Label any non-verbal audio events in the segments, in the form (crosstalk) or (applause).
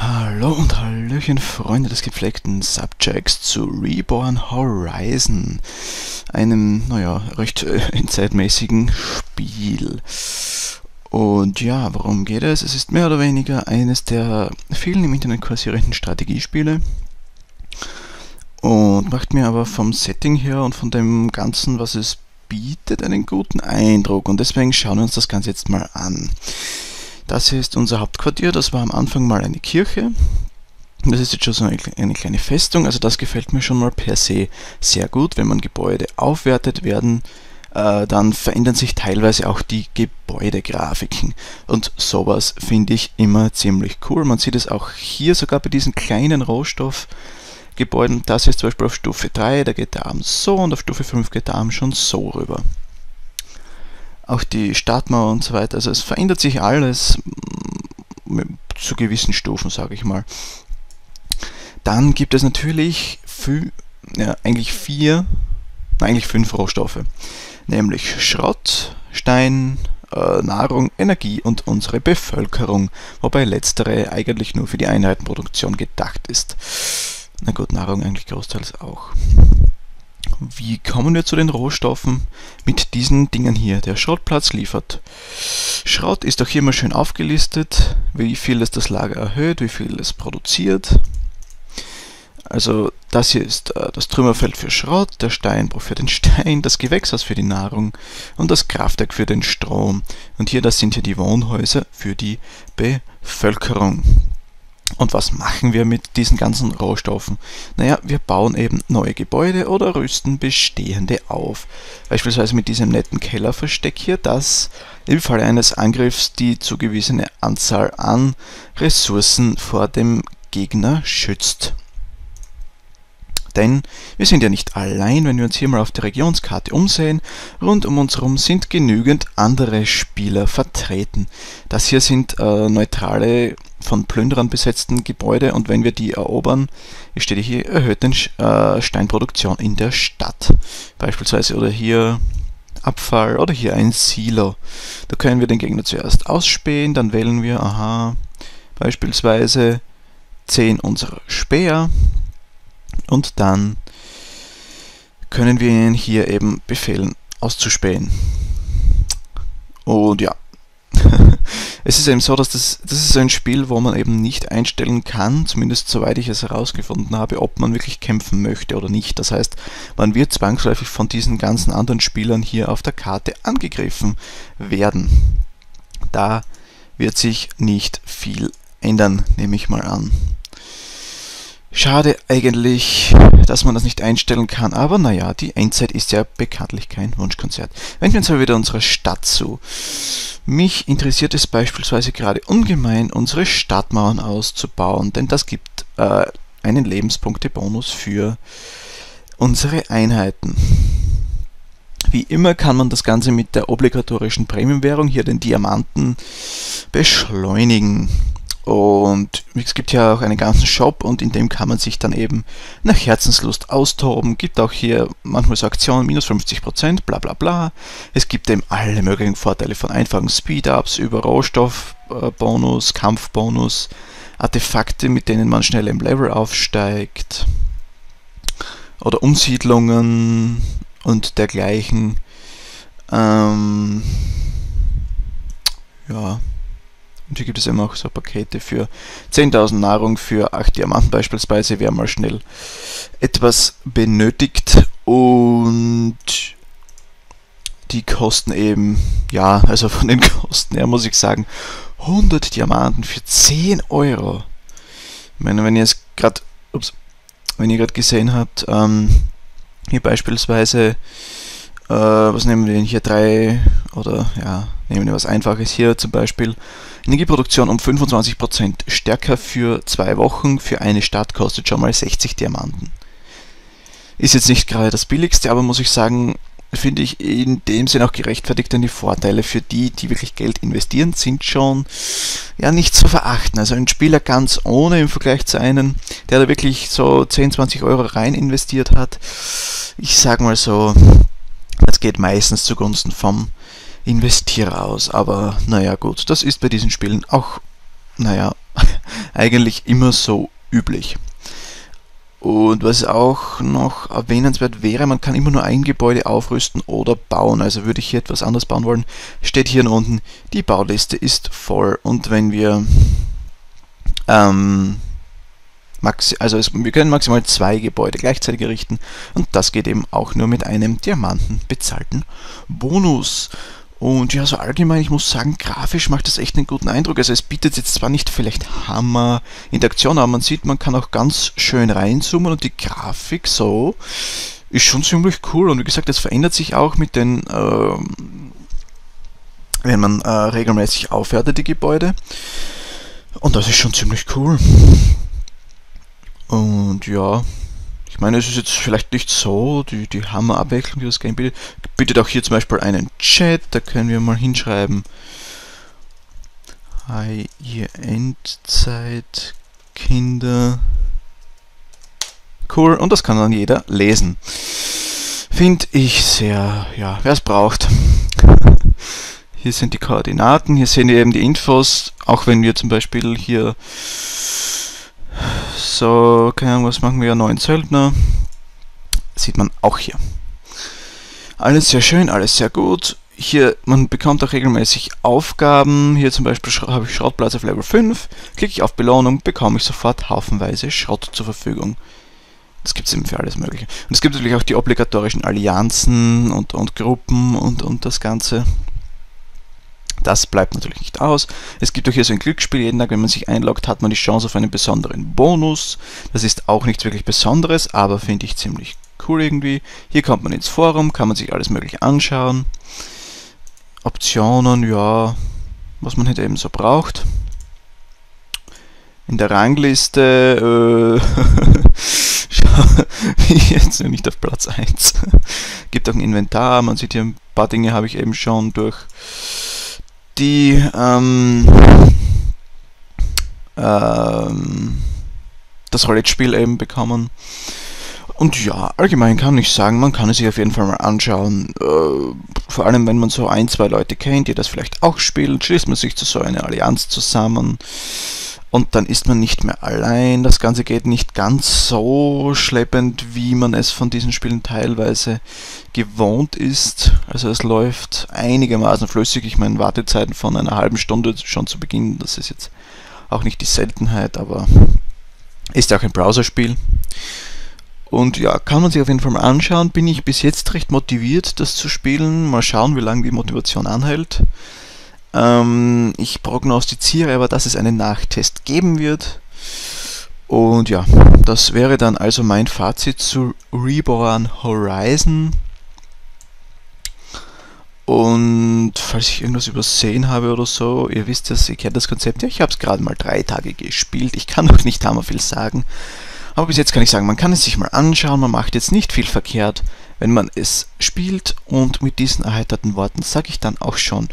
Hallo und Hallöchen, Freunde des gepflegten Subjects zu Reborn Horizon, einem, naja, recht äh, endzeitmäßigen Spiel. Und ja, worum geht es? Es ist mehr oder weniger eines der vielen im Internet kursierenden Strategiespiele und macht mir aber vom Setting her und von dem Ganzen, was es bietet, einen guten Eindruck. Und deswegen schauen wir uns das Ganze jetzt mal an. Das hier ist unser Hauptquartier, das war am Anfang mal eine Kirche. Das ist jetzt schon so eine, eine kleine Festung, also das gefällt mir schon mal per se sehr gut. Wenn man Gebäude aufwertet werden, äh, dann verändern sich teilweise auch die Gebäudegrafiken. Und sowas finde ich immer ziemlich cool. Man sieht es auch hier sogar bei diesen kleinen Rohstoffgebäuden. Das ist zum Beispiel auf Stufe 3, da geht der Arm so und auf Stufe 5 geht der Arm schon so rüber auch die Stadtmauer und so weiter. Also es verändert sich alles zu gewissen Stufen, sage ich mal. Dann gibt es natürlich viel, ja, eigentlich vier, eigentlich fünf Rohstoffe, nämlich Schrott, Stein, äh, Nahrung, Energie und unsere Bevölkerung, wobei letztere eigentlich nur für die Einheitenproduktion gedacht ist. Na gut, Nahrung eigentlich großteils auch. Wie kommen wir zu den Rohstoffen? Mit diesen Dingen hier. Der Schrottplatz liefert. Schrott ist auch hier mal schön aufgelistet, wie viel es das Lager erhöht, wie viel es produziert. Also das hier ist äh, das Trümmerfeld für Schrott, der Steinbruch für den (laughs) Stein, das Gewächshaus für die Nahrung und das Kraftwerk für den Strom. Und hier, das sind hier die Wohnhäuser für die Bevölkerung. Und was machen wir mit diesen ganzen Rohstoffen? Naja, wir bauen eben neue Gebäude oder rüsten bestehende auf. Beispielsweise mit diesem netten Kellerversteck hier, das im Falle eines Angriffs die zugewiesene Anzahl an Ressourcen vor dem Gegner schützt. Denn wir sind ja nicht allein, wenn wir uns hier mal auf der Regionskarte umsehen. Rund um uns herum sind genügend andere Spieler vertreten. Das hier sind äh, neutrale von Plünderern besetzten Gebäude und wenn wir die erobern, steht hier erhöht den äh, Steinproduktion in der Stadt. Beispielsweise oder hier Abfall oder hier ein Silo. Da können wir den Gegner zuerst ausspähen, dann wählen wir, aha, beispielsweise 10 unserer Speer und dann können wir ihnen hier eben befehlen auszuspähen. Und ja, (laughs) es ist eben so, dass das, das ist ein Spiel, wo man eben nicht einstellen kann, zumindest soweit ich es herausgefunden habe, ob man wirklich kämpfen möchte oder nicht. Das heißt, man wird zwangsläufig von diesen ganzen anderen Spielern hier auf der Karte angegriffen werden. Da wird sich nicht viel ändern, nehme ich mal an. Schade eigentlich, dass man das nicht einstellen kann, aber naja, die Endzeit ist ja bekanntlich kein Wunschkonzert. Wenden wir uns aber wieder unserer Stadt zu. Mich interessiert es beispielsweise gerade ungemein, unsere Stadtmauern auszubauen, denn das gibt äh, einen Lebenspunktebonus für unsere Einheiten. Wie immer kann man das Ganze mit der obligatorischen Premiumwährung, hier den Diamanten, beschleunigen. Und es gibt ja auch einen ganzen Shop und in dem kann man sich dann eben nach Herzenslust austoben. Gibt auch hier manchmal so Aktionen, minus 50%, bla bla bla. Es gibt eben alle möglichen Vorteile von einfachen Speed-Ups über Rohstoffbonus, Kampfbonus, Artefakte, mit denen man schnell im Level aufsteigt. Oder Umsiedlungen und dergleichen. Ähm, ja, und hier gibt es eben auch so Pakete für 10.000 Nahrung für 8 Diamanten beispielsweise, wer mal schnell etwas benötigt. Und die kosten eben, ja, also von den (laughs) Kosten her muss ich sagen, 100 Diamanten für 10 Euro. Ich meine, wenn ihr es gerade, wenn ihr gerade gesehen habt, ähm, hier beispielsweise, äh, was nehmen wir denn hier, drei oder ja, nehmen wir was Einfaches hier zum Beispiel, Energieproduktion um 25% stärker für zwei Wochen für eine Stadt kostet schon mal 60 Diamanten. Ist jetzt nicht gerade das billigste, aber muss ich sagen, finde ich in dem Sinn auch gerechtfertigt, denn die Vorteile für die, die wirklich Geld investieren, sind schon ja nicht zu verachten. Also ein Spieler ganz ohne im Vergleich zu einem, der da wirklich so 10, 20 Euro rein investiert hat, ich sag mal so, das geht meistens zugunsten vom investiere aus. Aber naja gut, das ist bei diesen Spielen auch, naja, (laughs) eigentlich immer so üblich. Und was auch noch erwähnenswert wäre, man kann immer nur ein Gebäude aufrüsten oder bauen. Also würde ich hier etwas anderes bauen wollen, steht hier unten, die Bauliste ist voll. Und wenn wir ähm, also es, wir können maximal zwei Gebäude gleichzeitig errichten und das geht eben auch nur mit einem Diamanten bezahlten Bonus. Und ja, so allgemein, ich muss sagen, grafisch macht das echt einen guten Eindruck. Also es bietet jetzt zwar nicht vielleicht Hammer Interaktion, aber man sieht, man kann auch ganz schön reinzoomen und die Grafik so ist schon ziemlich cool. Und wie gesagt, das verändert sich auch mit den, äh, wenn man äh, regelmäßig aufwertet die Gebäude. Und das ist schon ziemlich cool. Und ja, ich meine, es ist jetzt vielleicht nicht so die, die Hammerabwechslung, die das Game bietet. Bietet auch hier zum Beispiel einen Chat, da können wir mal hinschreiben. Hi, ihr Endzeit, Kinder. Cool, und das kann dann jeder lesen. Finde ich sehr, ja, wer es braucht. (laughs) Hier sind die Koordinaten, hier sehen wir eben die Infos, auch wenn wir zum Beispiel hier so, keine Ahnung, was machen wir? Neuen Söldner. Sieht man auch hier. Alles sehr schön, alles sehr gut. Hier, man bekommt auch regelmäßig Aufgaben. Hier zum Beispiel habe ich Schrottplatz auf Level 5. Klicke ich auf Belohnung, bekomme ich sofort haufenweise Schrott zur Verfügung. Das gibt es eben für alles Mögliche. Und es gibt natürlich auch die obligatorischen Allianzen und, und Gruppen und, und das Ganze. Das bleibt natürlich nicht aus. Es gibt auch hier so ein Glücksspiel. Jeden Tag, wenn man sich einloggt, hat man die Chance auf einen besonderen Bonus. Das ist auch nichts wirklich Besonderes, aber finde ich ziemlich cool irgendwie. Hier kommt man ins Forum, kann man sich alles mögliche anschauen. Optionen, ja, was man halt eben so braucht. In der Rangliste äh, (laughs) (laughs) jetzt nicht auf Platz 1. Gibt auch ein Inventar, man sieht hier ein paar Dinge habe ich eben schon durch die ähm, ähm, das Rollenspiel eben bekommen. Und ja, allgemein kann ich sagen, man kann es sich auf jeden Fall mal anschauen. Äh, vor allem, wenn man so ein, zwei Leute kennt, die das vielleicht auch spielen, schließt man sich zu so einer Allianz zusammen und dann ist man nicht mehr allein. Das Ganze geht nicht ganz so schleppend, wie man es von diesen Spielen teilweise gewohnt ist. Also es läuft einigermaßen flüssig. Ich meine, Wartezeiten von einer halben Stunde schon zu Beginn, das ist jetzt auch nicht die Seltenheit, aber ist ja auch ein Browserspiel. Und ja, kann man sich auf jeden Fall mal anschauen. Bin ich bis jetzt recht motiviert, das zu spielen. Mal schauen, wie lange die Motivation anhält. Ähm, ich prognostiziere aber, dass es einen Nachtest geben wird. Und ja, das wäre dann also mein Fazit zu Reborn Horizon. Und falls ich irgendwas übersehen habe oder so, ihr wisst es, ihr kennt das Konzept, ja, ich habe es gerade mal drei Tage gespielt. Ich kann (laughs) noch nicht hammer viel sagen. Aber bis jetzt kann ich sagen, man kann es sich mal anschauen, man macht jetzt nicht viel verkehrt, wenn man es spielt. Und mit diesen erheiterten Worten sage ich dann auch schon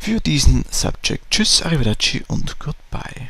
für diesen Subject Tschüss, Arrivederci und Goodbye.